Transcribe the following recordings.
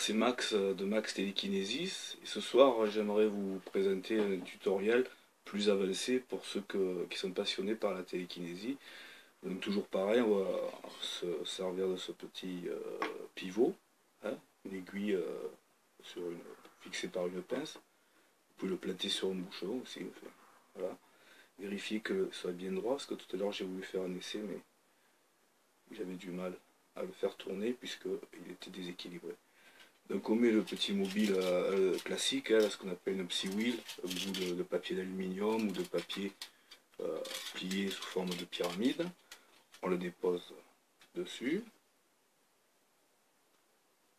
c'est Max euh, de Max Télékinésis et ce soir j'aimerais vous présenter un tutoriel plus avancé pour ceux qui sont passionnés par la télékinésie. Donc toujours pareil, on va se servir de ce petit euh, pivot, hein, une aiguille euh, fixée par une pince. Vous pouvez le planter sur un bouchon aussi. voilà. Vérifiez que ce soit bien droit, parce que tout à l'heure j'ai voulu faire un essai, mais j'avais du mal à le faire tourner puisqu'il était déséquilibré. Donc on met le petit mobile euh, euh, classique, hein, ce qu'on appelle un bout de, papier d'aluminium ou de papier euh, plié sous forme de pyramide. On le dépose dessus,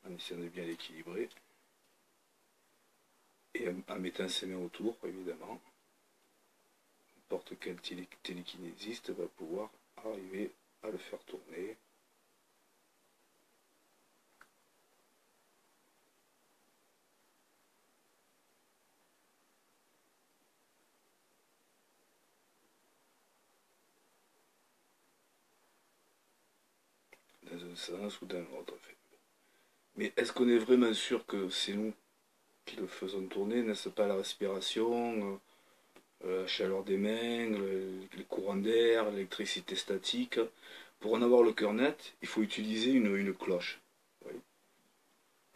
en essayant de bien l'équilibrer, et en, mettant ses mains autour, évidemment. N'importe quel télékinésiste va pouvoir arriver à le faire tourner. Sens ou d'un autre. Mais est-ce qu'on est vraiment sûr que c'est nous qui le faisons tourner N'est-ce pas la respiration, euh, la chaleur des mains, les courants d'air, l'électricité statique? Pour en avoir le cœur net, il faut utiliser une, cloche.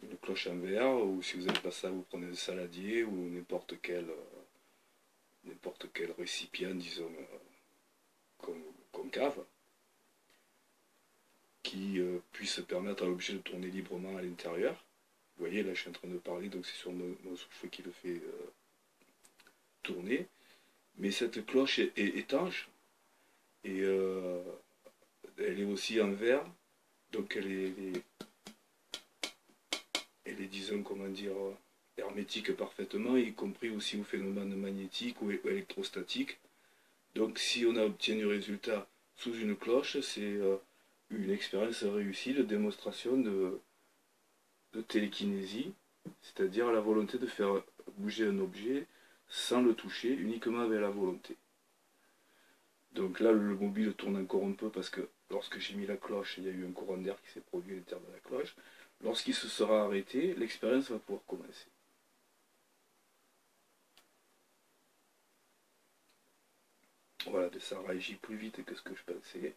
Une cloche en verre, ou si vous n'avez pas ça, vous prenez un saladier ou n'importe quel, euh, quel récipient, disons, euh, concave qui euh, puisse permettre à l'objet de tourner librement à l'intérieur. Vous voyez, là je suis en train de parler, donc c'est sur mon, souffle qui le fait euh, tourner. Mais cette cloche est, étanche et euh, elle est aussi en verre, donc elle est, elle est, disons, comment dire, hermétique parfaitement, y compris aussi au phénomène magnétique ou électrostatique. Donc si on obtient du résultat sous une cloche, c'est une expérience réussie de démonstration de, télékinésie, c'est-à-dire la volonté de faire bouger un objet sans le toucher, uniquement avec la volonté. Donc là, le mobile tourne encore un peu parce que lorsque j'ai mis la cloche, il y a eu un courant d'air qui s'est produit à l'intérieur de la cloche. Lorsqu'il se sera arrêté, l'expérience va pouvoir commencer. Voilà, ça réagit plus vite que ce que je pensais.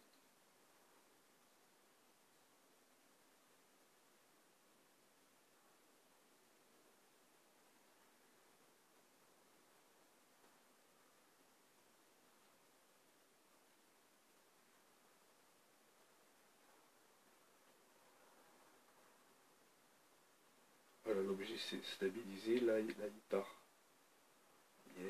S'est stabilisé, là, il part bien.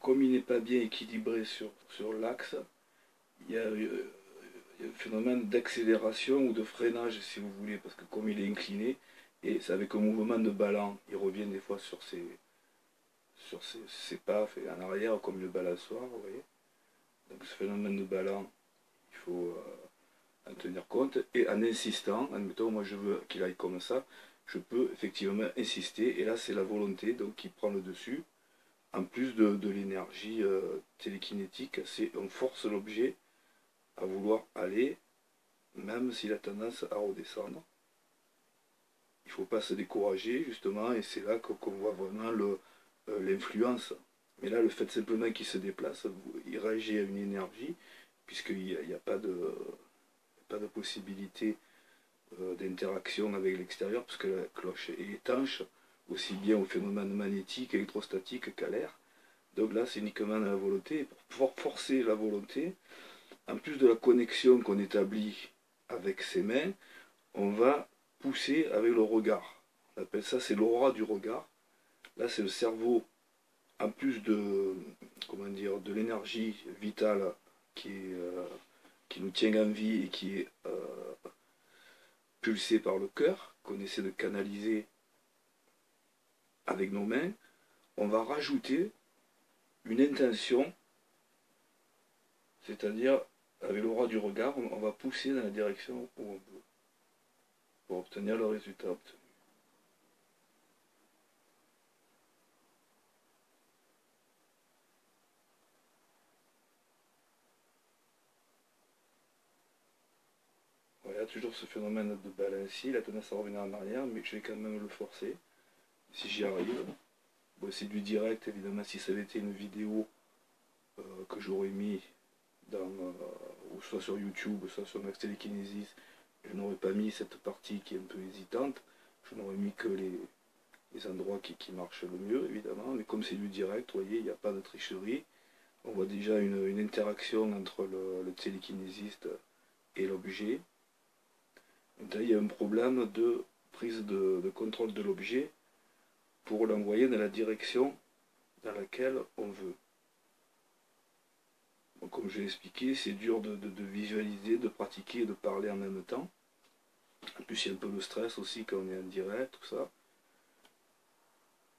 Comme il n'est pas bien équilibré sur, sur l'axe, il y a, euh, un phénomène d'accélération ou de freinage si vous voulez, parce que comme il est incliné, et c'est avec un mouvement de ballon, il revient des fois sur ses, sur ses, pas en arrière comme le balançoire, vous voyez. Donc ce phénomène de ballon, il faut... Euh, en tenir compte et en insistant, admettons moi je veux qu'il aille comme ça, je peux effectivement insister et là c'est la volonté donc qui prend le dessus en plus de, l'énergie euh, télékinétique, c'est on force l'objet à vouloir aller même s'il a tendance à redescendre. Il ne faut pas se décourager justement et c'est là qu'on voit vraiment euh, l'influence. Mais là le fait simplement qu'il se déplace, il réagit à une énergie puisqu'il n'y a, pas de de possibilité euh, d'interaction avec l'extérieur, parce que la cloche est étanche, aussi bien au phénomène magnétique, électrostatique qu'à l'air. Donc là, c'est uniquement la volonté. pour pouvoir forcer la volonté, en plus de la connexion qu'on établit avec ses mains, on va pousser avec le regard. On appelle ça, c'est l'aura du regard. Là, c'est le cerveau, en plus de, comment dire, de l'énergie vitale qui est euh, qui nous tient en vie et qui est euh, pulsé par le cœur, qu'on essaie de canaliser avec nos mains, on va rajouter une intention, c'est-à-dire avec le roi du regard, on va pousser dans la direction où on veut, pour obtenir le résultat obtenu. A toujours ce phénomène de balancier, la tendance à revenir en arrière, mais je vais quand même le forcer, si j'y arrive. C'est du direct, évidemment, si ça avait été une vidéo euh, que j'aurais mis dans, euh, soit sur YouTube, soit sur Max Telekinesis, je n'aurais pas mis cette partie qui est un peu hésitante, je n'aurais mis que les, endroits qui, marchent le mieux, évidemment, mais comme c'est du direct, vous voyez, il n'y a pas de tricherie, on voit déjà une, interaction entre le, le télékinésiste et l'objet. Il y a un problème de prise de, contrôle de l'objet pour l'envoyer dans la direction dans laquelle on veut. comme je l'ai expliqué, c'est dur de, visualiser, de pratiquer et de parler en même temps. En plus, il y a un peu de stress aussi quand on est en direct, tout ça.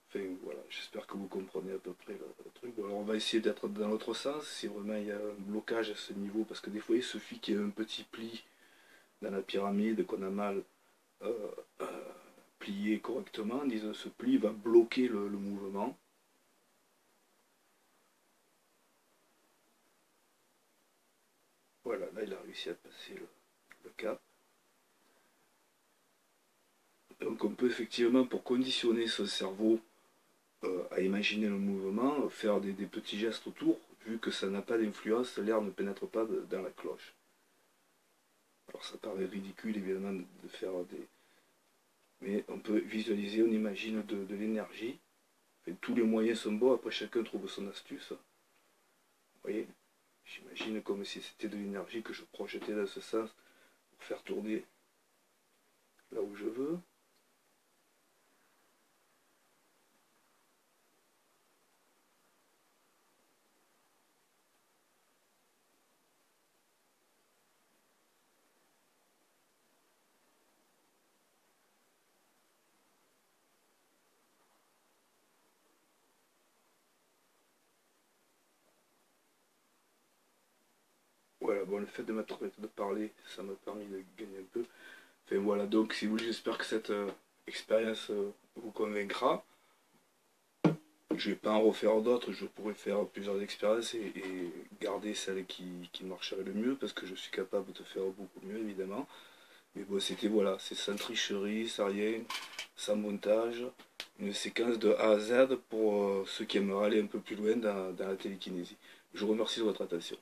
Enfin, voilà, j'espère que vous comprenez à peu près le, truc. alors, on va essayer d'être dans l'autre sens, si vraiment il y a un blocage à ce niveau, parce que des fois, il suffit qu'il y ait un petit pli dans la pyramide qu'on a mal euh, euh, plié correctement. Disons, ce pli va bloquer le, mouvement. Voilà, là, il a réussi à passer le cap. Donc on peut effectivement, pour conditionner ce cerveau euh, à imaginer le mouvement, faire des, petits gestes autour, vu que ça n'a pas d'influence, l'air ne pénètre pas dans la cloche. Alors ça paraît ridicule évidemment de faire des... Mais on peut visualiser, on imagine de, l'énergie. tous les moyens sont bons, après chacun trouve son astuce. Vous voyez J'imagine comme si c'était de l'énergie que je projetais dans ce sens pour faire tourner là où je veux. Voilà, le fait de m'être de parler, ça m'a permis de gagner un peu. Voilà, donc si vous voulez, j'espère que cette euh, expérience euh, vous convaincra. Je ne vais pas en refaire d'autres, je pourrais faire plusieurs expériences et, garder celle qui, qui, marcherait le mieux, parce que je suis capable de faire beaucoup mieux, évidemment. Mais bon, c'était voilà, c'est sans tricherie, sans rien, sans montage, une séquence de A à Z pour euh, ceux qui aimeraient aller un peu plus loin dans, dans la télékinésie. Je vous remercie de votre attention.